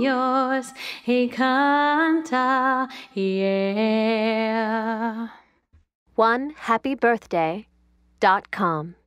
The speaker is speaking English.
yours y canta, yeah. One happy birthday dot com.